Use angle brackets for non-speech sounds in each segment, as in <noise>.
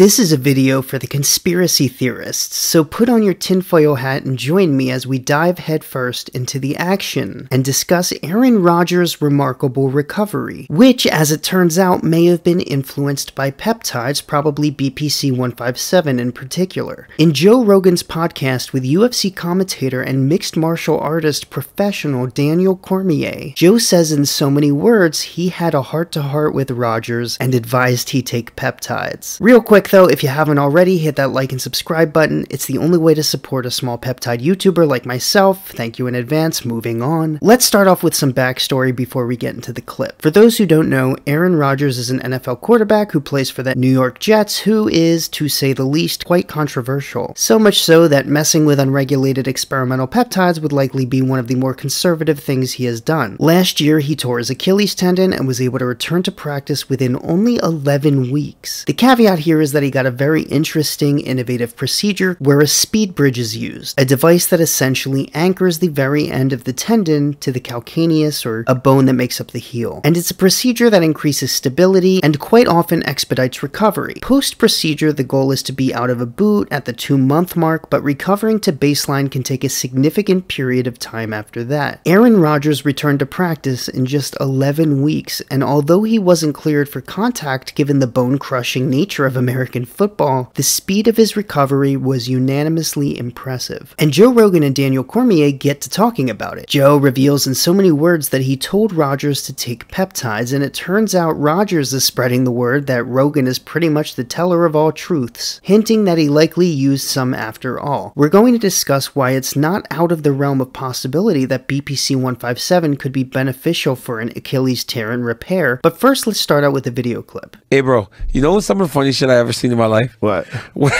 This is a video for the conspiracy theorists, so put on your tinfoil hat and join me as we dive headfirst into the action and discuss Aaron Rodgers' remarkable recovery, which, as it turns out, may have been influenced by peptides, probably BPC 157 in particular. In Joe Rogan's podcast with UFC commentator and mixed martial artist professional Daniel Cormier, Joe says in so many words he had a heart to heart with Rodgers and advised he take peptides. Real quick though, if you haven't already, hit that like and subscribe button. It's the only way to support a small peptide YouTuber like myself. Thank you in advance. Moving on. Let's start off with some backstory before we get into the clip. For those who don't know, Aaron Rodgers is an NFL quarterback who plays for the New York Jets, who is, to say the least, quite controversial. So much so that messing with unregulated experimental peptides would likely be one of the more conservative things he has done. Last year, he tore his Achilles tendon and was able to return to practice within only 11 weeks. The caveat here is that he got a very interesting, innovative procedure where a speed bridge is used, a device that essentially anchors the very end of the tendon to the calcaneus or a bone that makes up the heel. And it's a procedure that increases stability and quite often expedites recovery. Post procedure, the goal is to be out of a boot at the two month mark, but recovering to baseline can take a significant period of time after that. Aaron Rodgers returned to practice in just 11 weeks, and although he wasn't cleared for contact given the bone crushing nature of American football, the speed of his recovery was unanimously impressive. And Joe Rogan and Daniel Cormier get to talking about it. Joe reveals in so many words that he told Rodgers to take peptides, and it turns out Rodgers is spreading the word that Rogan is pretty much the teller of all truths, hinting that he likely used some after all. We're going to discuss why it's not out of the realm of possibility that BPC 157 could be beneficial for an Achilles tear and repair, but first let's start out with a video clip. Hey, bro, you know some of the funny shit I ever seen in my life? What? <laughs> When-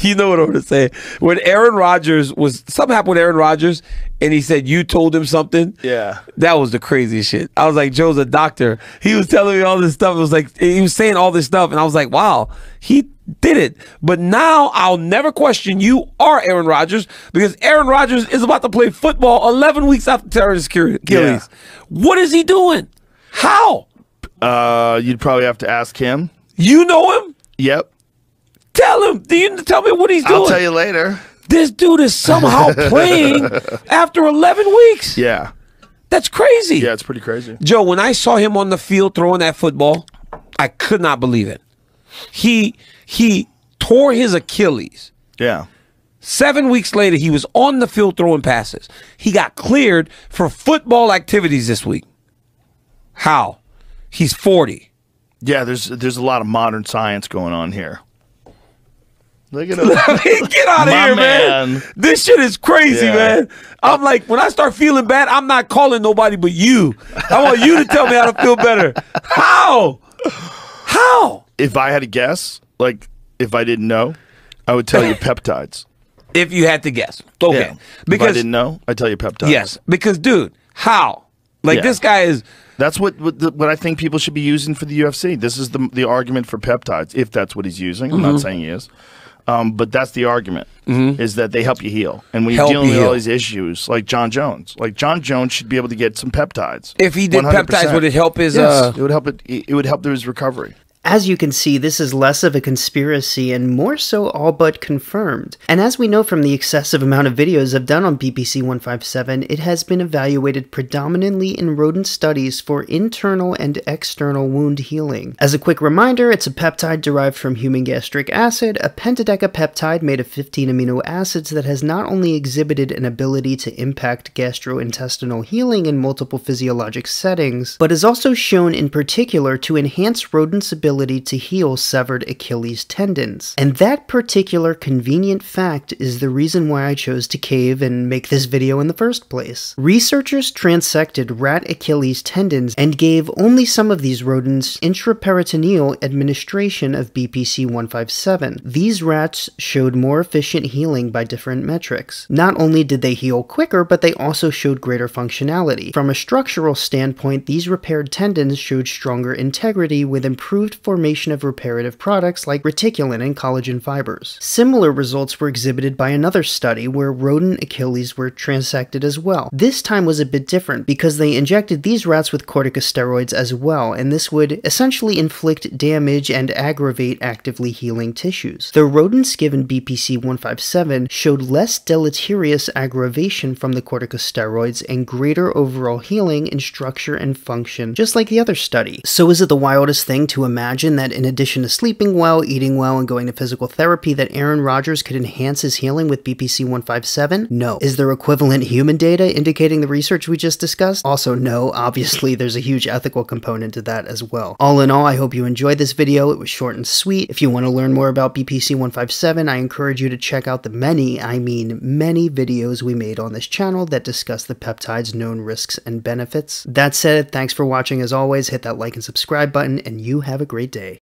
you know what I'm gonna say. When Aaron Rodgers was something happened with Aaron Rodgers, and he said you told him something. Yeah. that was the craziest shit. I was like, Joe's a doctor. He was telling me all this stuff. It was like he was saying all this stuff, and I was like, wow, he did it. But now I'll never question you or Aaron Rodgers because Aaron Rodgers is about to play football 11 weeks after his Achilles. Yeah. What is he doing? How? Uh, you'd probably have to ask him. You know him? Yep. Tell him. Do you tell me what he's doing? I'll tell you later. This dude is somehow <laughs> playing after 11 weeks. Yeah. That's crazy. Yeah, it's pretty crazy. Joe, when I saw him on the field throwing that football, I could not believe it. He he tore his Achilles. Yeah. Seven weeks later, he was on the field throwing passes. He got cleared for football activities this week. How? He's 40. Yeah, there's there's a lot of modern science going on here. Look at him. <laughs> Get out of My here, man. man. This shit is crazy, Yeah. man. I'm like, when I start feeling bad, I'm not calling nobody but you. I want you to tell me how to feel better. How? How? if I had to guess, like if I didn't know, I would tell you <laughs> peptides. If you had to guess. Okay. Yeah. if I didn't know, I'd tell you peptides. yes, because dude, how? Like Yeah. this guy is That's what what, the, what I think people should be using for the UFC. This is the the argument for peptides, if that's what he's using. I'm Mm-hmm. not saying he is. Um, but that's the argument is that they help you heal. And when you're Help dealing you with all these issues, like Jon Jones, like Jon Jones should be able to get some peptides. if he did 100%. peptides, would it help his Yes, uh it would help it. It would help his recovery. As you can see, this is less of a conspiracy and more so all but confirmed. And as we know from the excessive amount of videos I've done on BPC 157, it has been evaluated predominantly in rodent studies for internal and external wound healing. As a quick reminder, it's a peptide derived from human gastric acid, a pentadecapeptide made of 15 amino acids that has not only exhibited an ability to impact gastrointestinal healing in multiple physiologic settings, but is also shown in particular to enhance rodents' ability to heal severed Achilles tendons. And that particular convenient fact is the reason why I chose to cave and make this video in the first place. Researchers transected rat Achilles tendons and gave only some of these rodents intraperitoneal administration of BPC 157. These rats showed more efficient healing by different metrics. Not only did they heal quicker, but they also showed greater functionality. From a structural standpoint, these repaired tendons showed stronger integrity with improved formation of reparative products like reticulin and collagen fibers. Similar results were exhibited by another study where rodent Achilles were transected as well. This time was a bit different because they injected these rats with corticosteroids as well, and this would essentially inflict damage and aggravate actively healing tissues. The rodents given BPC 157 showed less deleterious aggravation from the corticosteroids and greater overall healing in structure and function, just like the other study. So is it the wildest thing to imagine that in addition to sleeping well, eating well, and going to physical therapy, that Aaron Rodgers could enhance his healing with BPC 157? No. Is there equivalent human data indicating the research we just discussed? Also, no. Obviously, there's a huge ethical component to that as well. All in all, I hope you enjoyed this video. It was short and sweet. If you want to learn more about BPC 157, I encourage you to check out the many, I mean many videos we made on this channel that discuss the peptide's known risks and benefits. That said, thanks for watching as always. Hit that like and subscribe button, and you have a great day.